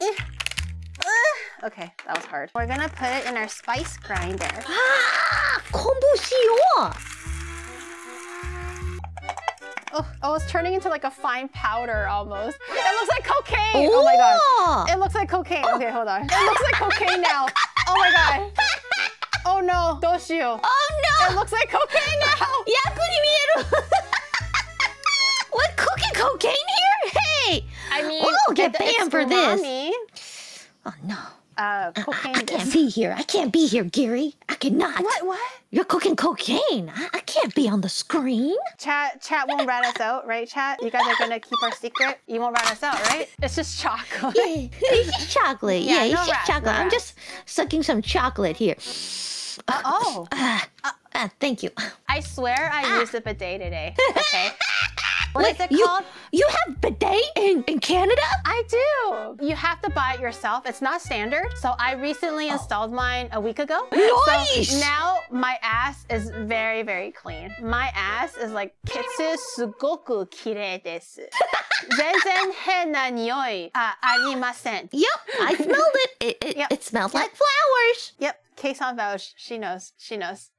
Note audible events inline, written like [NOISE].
Mm. Okay, that was hard. We're gonna put it in our spice grinder. [GASPS] Ah! Oh, oh, it's turning into like a fine powder almost. It looks like cocaine! Oh my god. It looks like cocaine. Okay, hold on. It looks like cocaine now. Oh my god. Oh no, doshio. Oh no! It looks like cocaine now! [LAUGHS] Yaku ni [LAUGHS] what cooking cocaine here? Hey! I Oh, get banned for this. Oh no. Uh, I, cocaine. I can't be here. I can't be here, Gary. I cannot. What? What? You're cooking cocaine. I, I can't be on the screen. Chat, chat won't rat us out, right? Chat, you guys are gonna keep our secret. You won't rat us out, right? It's just chocolate. Yeah, it's just chocolate. Yeah, Yeah, it's no just rats, no chocolate. I'm rats. just sucking some chocolate here. Uh, oh, Ah, ah, thank you. I swear I used a bidet today. Okay. [LAUGHS] What is Wait, it you, called? You have bidet in, in Canada? I do. You have to buy it yourself. It's not standard. So I recently installed mine a week ago. Nice! So now my ass is very, very clean. My ass is like kitsu sugoku kirei desu. [LAUGHS] Zenzen henna nioi ah, arimasen. Yep, I smelled it. It, it, Yep. it smelled Yep. like flowers. Yep, KSON vouch. She knows. She knows.